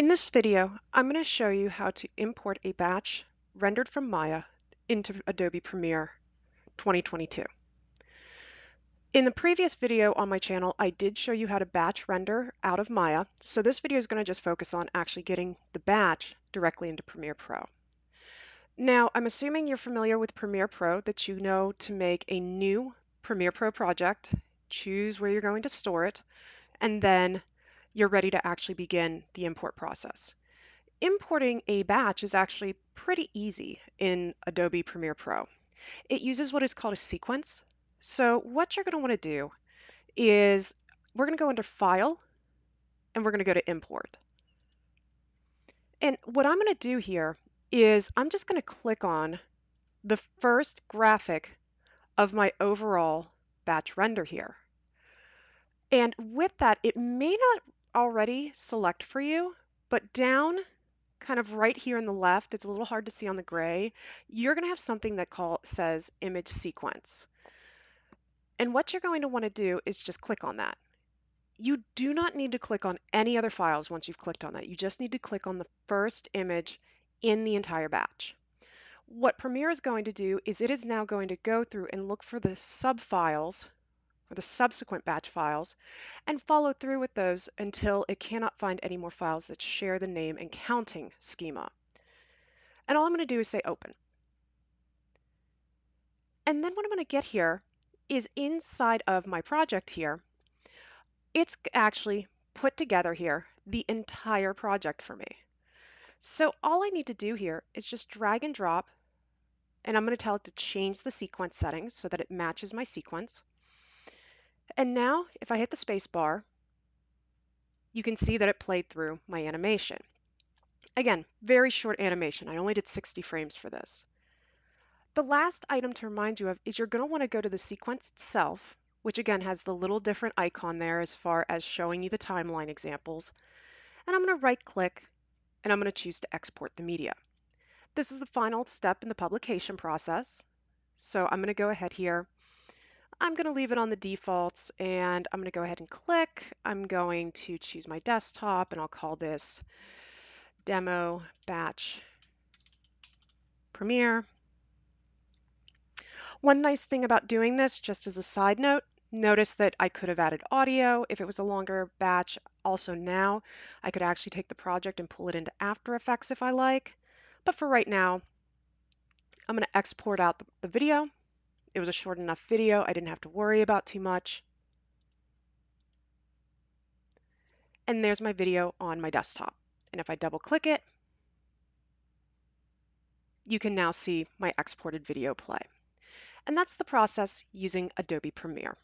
In this video, I'm going to show you how to import a batch rendered from Maya into Adobe Premiere 2022. In the previous video on my channel, I did show you how to batch render out of Maya, so this video is going to just focus on actually getting the batch directly into Premiere Pro. Now, I'm assuming you're familiar with Premiere Pro, that you know to make a new Premiere Pro project, choose where you're going to store it, and then you're ready to actually begin the import process. Importing a batch is actually pretty easy in Adobe Premiere Pro. It uses what is called a sequence. So what you're going to want to do is we're going to go under File and we're going to go to Import. And what I'm going to do here is I'm just going to click on the first graphic of my overall batch render here. And with that, it may not already select for you, but down kind of right here in the left, it's a little hard to see on the gray, you're going to have something that call, says image sequence. And what you're going to want to do is just click on that. You do not need to click on any other files once you've clicked on that. You just need to click on the first image in the entire batch. What Premiere is going to do is it is now going to go through and look for the subfiles or the subsequent batch files and follow through with those until it cannot find any more files that share the name and counting schema. And all I'm going to do is say open. And then what I'm going to get here is inside of my project here, it's actually put together here the entire project for me. So all I need to do here is just drag and drop, and I'm going to tell it to change the sequence settings so that it matches my sequence. And now if I hit the space bar, you can see that it played through my animation. Again, very short animation. I only did 60 frames for this. The last item to remind you of is you're going to want to go to the sequence itself, which again has the little different icon there as far as showing you the timeline examples. And I'm going to right click and I'm going to choose to export the media. This is the final step in the publication process. So I'm going to go ahead here I'm going to leave it on the defaults and I'm going to go ahead and click. I'm going to choose my desktop and I'll call this demo batch Premiere. One nice thing about doing this, just as a side note, notice that I could have added audio if it was a longer batch. Also now, I could actually take the project and pull it into After Effects if I like. But for right now, I'm going to export out the, video it was a short enough video. I didn't have to worry about too much. And there's my video on my desktop. And if I double click it, you can now see my exported video play. And that's the process using Adobe Premiere.